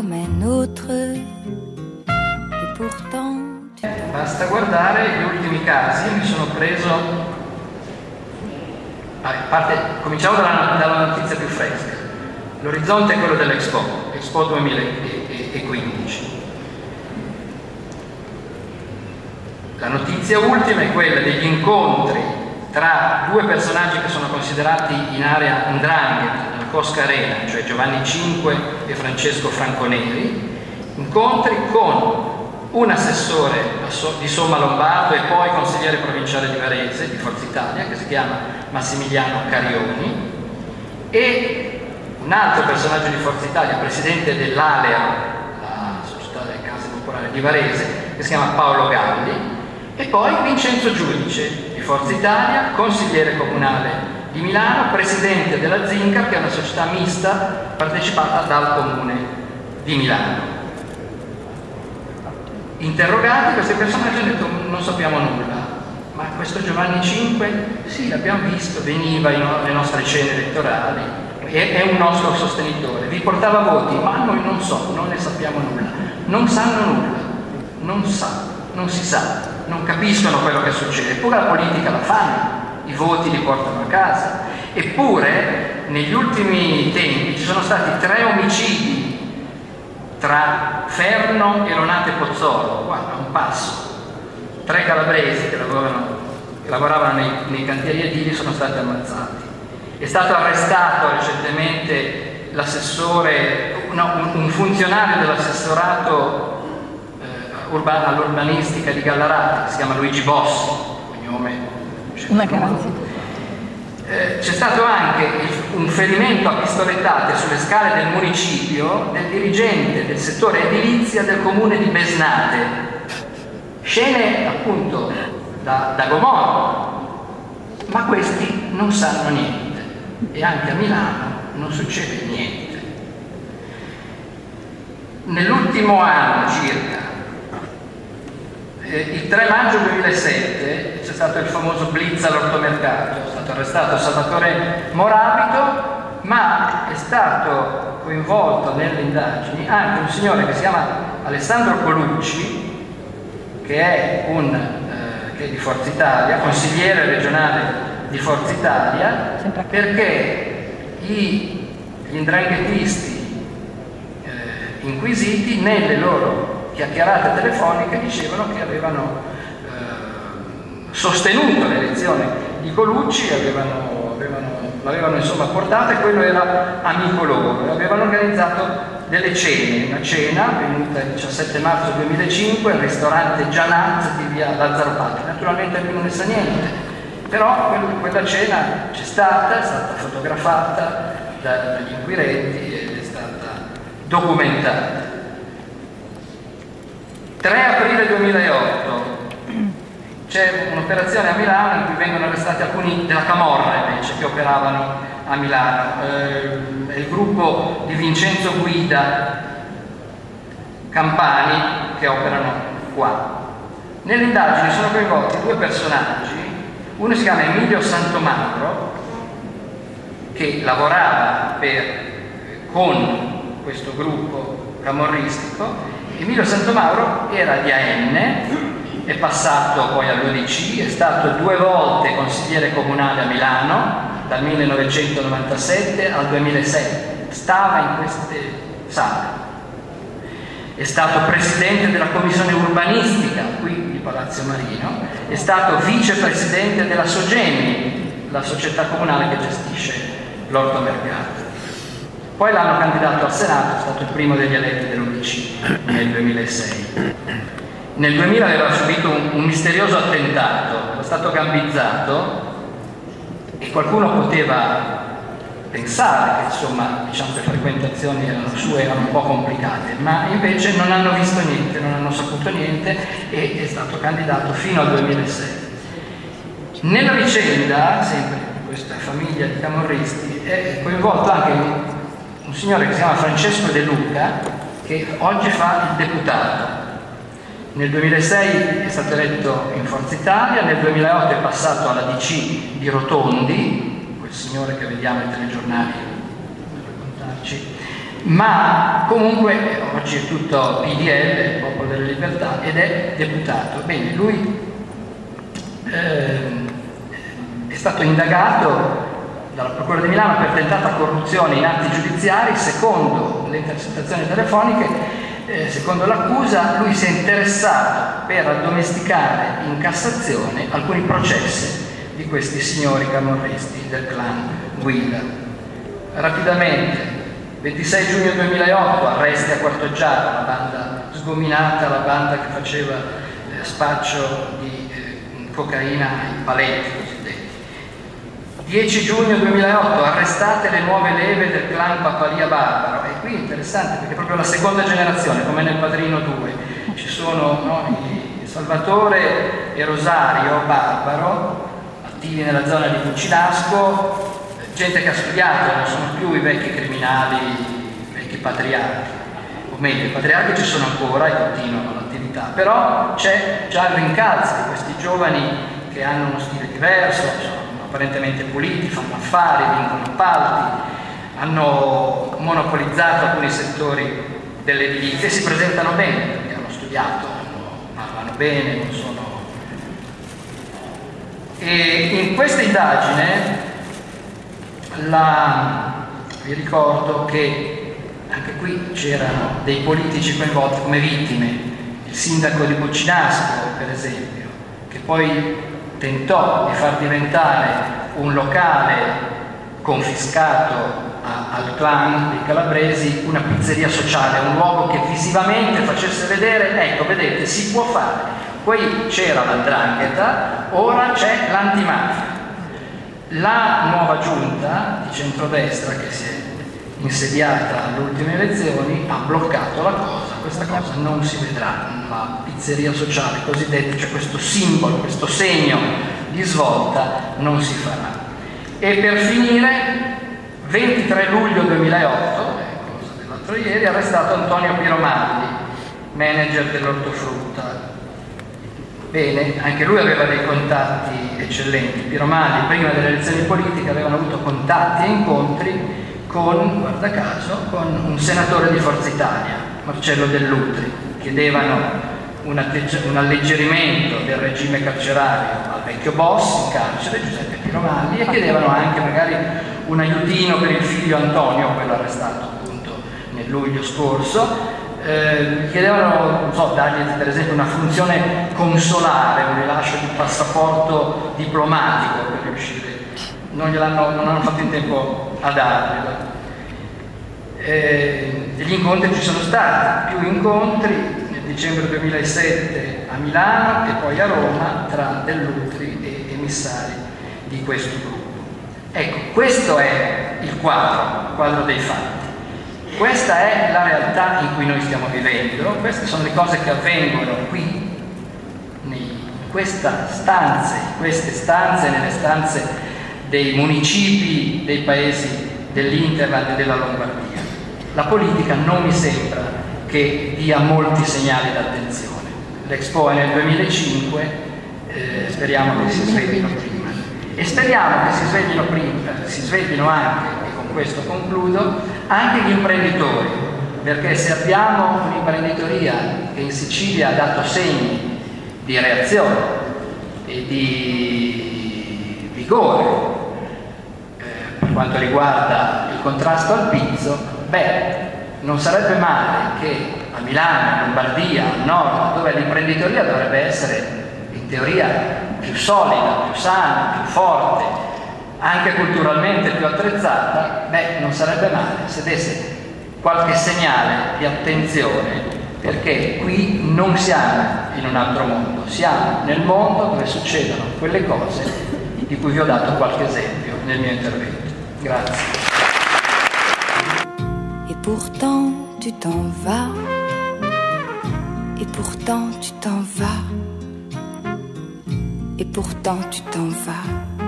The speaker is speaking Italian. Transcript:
comme un autre. Et pourtant. Basta guardare gli ultimi casi, mi sono preso. Ah, parte, cominciamo dalla, dalla notizia più fresca. L'orizzonte è quello dell'Expo, Expo 2015. La notizia ultima è quella degli incontri tra due personaggi che sono considerati in area Ndrangheta, Cosca Arena, cioè Giovanni Cinque e Francesco Franconeri, incontri con un assessore di Somma Lombardo e poi consigliere provinciale di Varese, di Forza Italia, che si chiama Massimiliano Carioni, e un altro personaggio di Forza Italia, presidente dell'ALEA, la Società delle Case Popolari di Varese, che si chiama Paolo Galli, e poi Vincenzo Giudice di Forza Italia, consigliere comunale di Milano, presidente della Zinca, che è una società mista partecipata dal comune di Milano. Interrogati, questi personaggi hanno detto non sappiamo nulla, ma questo Giovanni Cinque, sì, l'abbiamo visto, veniva alle nostre cene elettorali, è un nostro sostenitore, vi portava voti, ma noi non so, non ne sappiamo nulla, non sanno nulla, non sa, non si sa non capiscono quello che succede, eppure la politica la fanno, i voti li portano a casa. Eppure negli ultimi tempi ci sono stati tre omicidi tra Ferno e Lonate Pozzolo, qua a un passo. Tre calabresi che, che lavoravano nei, nei cantieri edili sono stati ammazzati. È stato arrestato recentemente l'assessore, no, un, un funzionario dell'assessorato urbana, all'urbanistica di Gallarate, si chiama Luigi Bossi, cognome. Una garanzia. C'è stato anche un ferimento a pistolettate sulle scale del municipio del dirigente del settore edilizia del comune di Besnate. Scene appunto da, da Gomorra, ma questi non sanno niente e anche a Milano non succede niente. Nell'ultimo anno circa eh, il 3 maggio 2007 c'è stato il famoso blitz all'ortomercato, è stato arrestato Salvatore Morabito, ma è stato coinvolto nelle indagini anche un signore che si chiama Alessandro Colucci, che è, un, eh, che è di Forza Italia, consigliere regionale di Forza Italia, perché i, gli indranghetisti eh, inquisiti nelle loro chiacchierate telefoniche dicevano che avevano sostenuto l'elezione di Colucci, avevano, avevano, l'avevano insomma portata e quello era amico loro. Avevano organizzato delle cene, una cena venuta il 17 marzo 2005 al ristorante Gianaz di via Lazzaro Patti. Naturalmente lui non ne sa niente, però quella cena c'è stata, è stata fotografata dagli inquirenti ed è stata documentata. 3 aprile 2008 c'è un'operazione a Milano in cui vengono arrestati alcuni della Camorra invece che operavano a Milano. Eh, il gruppo di Vincenzo Guida Campani che operano qua. Nelle indagini sono coinvolti due personaggi, uno si chiama Emilio Santomauro che lavorava per, con questo gruppo camorristico Emilio Santomauro era di AN, è passato poi all'UDC, è stato due volte consigliere comunale a Milano, dal 1997 al 2006, stava in queste sale. È stato presidente della commissione urbanistica qui di Palazzo Marino, è stato vicepresidente della Sogemi, la società comunale che gestisce l'orto mercato. Poi l'hanno candidato al Senato, è stato il primo degli eletti dell'UDC nel 2006. Nel 2000 aveva subito un, un misterioso attentato, era stato gambizzato e qualcuno poteva pensare che insomma, diciamo, le frequentazioni erano sue erano un po' complicate, ma invece non hanno visto niente, non hanno saputo niente e è stato candidato fino al 2006. Nella vicenda, sempre di questa famiglia di camorristi, è coinvolto anche un signore che si chiama Francesco De Luca che oggi fa il deputato. Nel 2006 è stato eletto in Forza Italia, nel 2008 è passato alla DC di Rotondi, quel signore che vediamo ai telegiornali per raccontarci ma comunque oggi è tutto PDL, il Popolo delle Libertà, ed è deputato. Bene, lui eh, è stato indagato dalla Procura di Milano per tentata corruzione in atti giudiziari, secondo le intercettazioni telefoniche, eh, secondo l'accusa, lui si è interessato per addomesticare in Cassazione alcuni processi di questi signori camorristi del clan Guida. Rapidamente, 26 giugno 2008, arresti a Quartoggiaro, la banda sgominata, la banda che faceva eh, spaccio di eh, cocaina ai paletti. 10 giugno 2008, arrestate le nuove leve del clan Papalia Barbaro. E qui è interessante perché proprio la seconda generazione, come nel Padrino 2. Ci sono no, Salvatore e Rosario Barbaro, attivi nella zona di Cucinasco, gente che ha studiato, non sono più i vecchi criminali, i vecchi patriarchi, o meglio, i patriarchi ci sono ancora e continuano l'attività, però c'è già il rincalzo di questi giovani che hanno uno stile diverso, apparentemente puliti, fanno affari, vincono appalti, hanno monopolizzato alcuni settori dell'edilizia e si presentano bene perché hanno studiato, parlano bene, non sono... E in questa indagine la, vi ricordo che anche qui c'erano dei politici coinvolti come vittime, il sindaco di Buccinasco per esempio, che poi tentò di far diventare un locale confiscato a, al clan dei calabresi una pizzeria sociale, un luogo che visivamente facesse vedere, ecco vedete, si può fare. Poi c'era l'andrangheta, ora c'è l'antimafia. La nuova giunta di centrodestra che si è insediata alle ultime elezioni ha bloccato la cosa, questa cosa non si vedrà, la pizzeria sociale cosiddetta, cioè questo simbolo, questo segno di svolta non si farà. E per finire, 23 luglio 2008, cosa dell'altro ieri, arrestato Antonio Piromalli, manager dell'ortofrutta Bene, anche lui aveva dei contatti eccellenti. Piromalli, prima delle elezioni politiche, avevano avuto contatti e incontri con, guarda caso, con un senatore di Forza Italia, Marcello Dell'Utri. Chiedevano un, un, alleggerimento del regime carcerario al vecchio boss in carcere, Giuseppe Piromalli, e chiedevano anche magari un aiutino per il figlio Antonio, quello arrestato appunto nel luglio scorso, eh, chiedevano, non so, dargli per esempio una funzione consolare, un rilascio di passaporto diplomatico per riuscire, non, non hanno fatto in tempo a darglielo. Eh, gli incontri ci sono stati, più incontri nel dicembre 2007 a Milano e poi a Roma tra Dell'Utri e emissari di questo gruppo. Ecco, questo è il quadro, il quadro dei fatti. Questa è la realtà in cui noi stiamo vivendo, queste sono le cose che avvengono qui, in queste stanze, in queste stanze, nelle stanze dei municipi dei paesi dell'Interland e della Lombardia. La politica non mi sembra che dia molti segnali d'attenzione. L'Expo è nel 2005, eh, speriamo che si sveglino prima. E speriamo che si sveglino prima, si sveglino anche questo concludo, anche gli imprenditori, perché se abbiamo un'imprenditoria che in Sicilia ha dato segni di reazione e di vigore eh, per quanto riguarda il contrasto al pizzo, beh, non sarebbe male che a Milano, Lombardia, al nord, dove l'imprenditoria dovrebbe essere in teoria più solida, più sana, più forte, anche culturalmente più attrezzata, beh, non sarebbe male se desse qualche segnale di attenzione, perché qui non siamo in un altro mondo, siamo nel mondo dove succedono quelle cose di cui vi ho dato qualche esempio nel mio intervento. Grazie. Pourtant tu t'en vas, et pourtant tu t'en vas, et pourtant tu t'en vas.